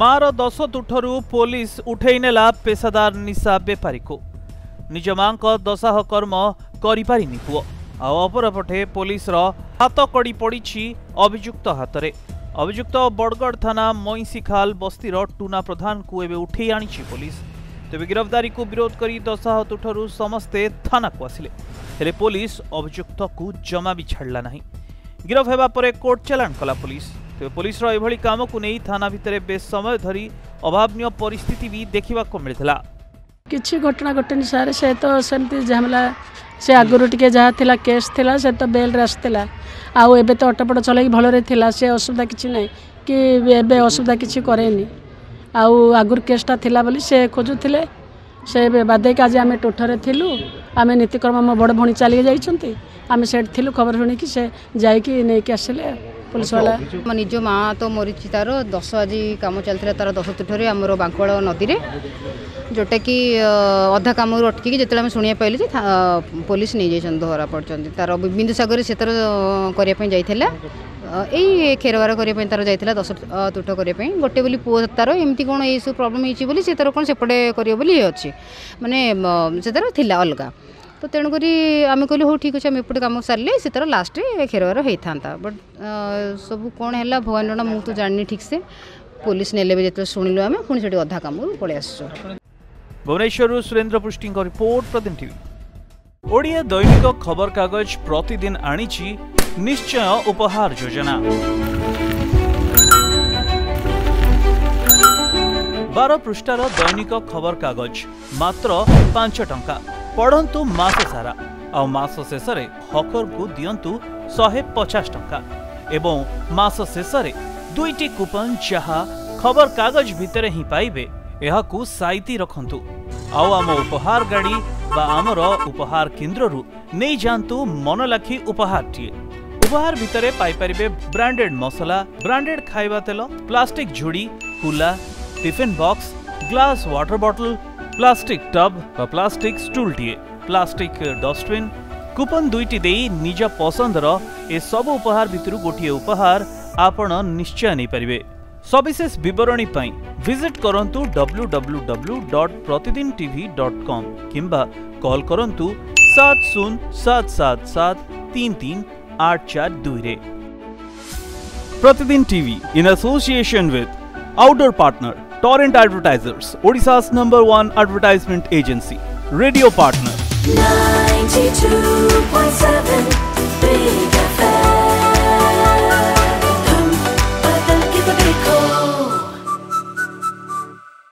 ମାଆର ଦଶ ତୁଠରୁ ପୋଲିସ ଉଠେଇ ନେଲା ପେସାଦାର ନିଶା ବେପାରୀକୁ ନିଜ ମାଙ୍କ ଦଶାହ କର୍ମ କରିପାରିନି ପୁଅ ଆଉ ଅପରପଟେ ପୋଲିସର ହାତ କଡ଼ି ପଡ଼ିଛି ଅଭିଯୁକ୍ତ ହାତରେ ଅଭିଯୁକ୍ତ ବଡ଼ଗଡ଼ ଥାନା ମଇଁଷିଖାଲ ବସ୍ତିର ଟୁନା ପ୍ରଧାନକୁ ଏବେ ଉଠେଇ ଆଣିଛି ପୋଲିସ ତେବେ ଗିରଫଦାରୀକୁ ବିରୋଧ କରି ଦଶାହ ତୁଠରୁ ସମସ୍ତେ ଥାନାକୁ ଆସିଲେ ହେଲେ ପୋଲିସ ଅଭିଯୁକ୍ତକୁ ଜମା ବି ଛାଡ଼ିଲା ନାହିଁ ଗିରଫ ହେବା ପରେ କୋର୍ଟ ଚାଲାଣ କଲା ପୋଲିସ କରିଥିବେ ପୋଲିସର ଏଭଳି କାମକୁ ନେଇ ଥାନା ଭିତରେ ବେଶ୍ ସମୟ ଧରି ଅଭାବନୀୟ ପରିସ୍ଥିତି ବି ଦେଖିବାକୁ ମିଳିଥିଲା କିଛି ଘଟଣା ଘଟିନି ସାର୍ ସେ ତ ସେମିତି ଝାମେଲା ସେ ଆଗରୁ ଟିକେ ଯାହା ଥିଲା କେସ୍ ଥିଲା ସେ ତ ବେଲ୍ରେ ଆସିଥିଲା ଆଉ ଏବେ ତ ଅଟପଟ ଚଲାଇକି ଭଲରେ ଥିଲା ସେ ଅସୁବିଧା କିଛି ନାହିଁ କି ଏବେ ଅସୁବିଧା କିଛି କରେନି ଆଉ ଆଗରୁ କେସ୍ଟା ଥିଲା ବୋଲି ସେ ଖୋଜୁଥିଲେ ସେ ବାଧ୍ୟକି ଆଜି ଆମେ ଟୋଠାରେ ଥିଲୁ ଆମେ ନୀତିକ୍ରମ ମୋ ବଡ଼ ଭଉଣୀ ଚାଲିକି ଯାଇଛନ୍ତି ଆମେ ସେଇଠି ଥିଲୁ ଖବର ଶୁଣିକି ସେ ଯାଇକି ନେଇକି ଆସିଲେ ପୋଲିସବାଲା ମୋ ନିଜ ମା ତ ମରିଛି ତାର ଦଶ ଆଜି କାମ ଚାଲିଥିଲା ତାର ଦଶ ତୁଠରେ ଆମର ବାଙ୍କୁଆଳ ନଦୀରେ ଯେଉଁଟାକି ଅଧା କାମରୁ ଅଟକିକି ଯେତେବେଳେ ଆମେ ଶୁଣିବା ପାଇଲୁ ଯେ ପୋଲିସ ନେଇଯାଇଛନ୍ତି ଧରା ପଡ଼ିଛନ୍ତି ତାର ବିନ୍ଦୁସାଗରରେ ସେ ତାର କରିବା ପାଇଁ ଯାଇଥିଲା ଏଇ ଖେରବାର କରିବା ପାଇଁ ତାର ଯାଇଥିଲା ଦଶ ତୁଠ କରିବା ପାଇଁ ଗୋଟେ ବୋଲି ପୁଅ ତାର ଏମିତି କ'ଣ ଏଇସବୁ ପ୍ରୋବ୍ଲେମ୍ ହେଇଛି ବୋଲି ସେ ତାର କ'ଣ ସେପଟେ କରିବ ବୋଲି ଅଛି ମାନେ ସେ ତାର ଥିଲା ଅଲଗା তো তেଣুকରି ଆମେ କହିଲୁ ହଉ ଠିକ୍ ଅଛି ଆମେ ଏପଟେ କାମ ସାରିଲେ ସେ ତା'ର ଲାଷ୍ଟରେ ଖେରବାର ହେଇଥାନ୍ତା ବଟ୍ ସବୁ କ'ଣ ହେଲା ଭଗବାନ ଜଣା ମୁଁ ତ ଜାଣିନି ଠିକ୍ସେ ପୋଲିସ ନେଲେ ବି ଯେତେବେଳେ ଶୁଣିଲୁ ଆମେ ପୁଣି ସେଠି ଅଧା କାମରୁ ପଳେଇ ଆସିଛୁ ଭୁବନେଶ୍ୱରରୁ ସୁରେନ୍ଦ୍ର ପୃଷ୍ଟିଙ୍କ ରିପୋର୍ଟ ପ୍ରତିଦିନ ଟିଭି ଓଡ଼ିଆ ଦୈନିକ ଖବରକାଗଜ ପ୍ରତିଦିନ ଆଣିଛି ନିଶ୍ଚୟ ଉପହାର ଯୋଜନା ବାର ପୃଷ୍ଠାର ଦୈନିକ ଖବରକାଗଜ ମାତ୍ର ପାଞ୍ଚ ଟଙ୍କା ପଢ଼ନ୍ତୁ ମାସ ସାରା ଆଉ ମାସ ଶେଷରେ ହକରକୁ ଦିଅନ୍ତୁ ଶହେ ପଚାଶ ଟଙ୍କା ଏବଂ ମାସ ଶେଷରେ ଦୁଇଟି କୁପନ୍ ଯାହା ଖବରକାଗଜ ଭିତରେ ହିଁ ପାଇବେ ଏହାକୁ ସାଇତି ରଖନ୍ତୁ ଆଉ ଆମ ଉପହାର ଗାଡ଼ି ବା ଆମର ଉପହାର କେନ୍ଦ୍ରରୁ ନେଇଯାଆନ୍ତୁ ମନଲାଖି ଉପହାରଟିଏ ଉପହାର ଭିତରେ ପାଇପାରିବେ ବ୍ରାଣ୍ଡେଡ୍ ମସଲା ବ୍ରାଣ୍ଡେଡ୍ ଖାଇବା ତେଲ ପ୍ଲାଷ୍ଟିକ୍ ଝୁଡ଼ି କୁଲା tiffin box glass water bottle plastic টব বা প্লাস্টিক স্টুলটিয়ে প্লাস্টিক ডষ্টবিন কুপন দুইটি দেই নিজ পছন্দর এসব উপহার ভিতর গোটিয়ে উপহার আপন নিশ্চয় নেইপারিবে সবিশেষ বিবরণী পাই ভিজিট করন্তু www.pratidintv.com কিংবা কল করন্তু 7077733842 রে প্রতিদিন TV in association with outdoor partner Torrent Advertisers, Odisha's number one advertisement agency. Radio partner. 92.7 Big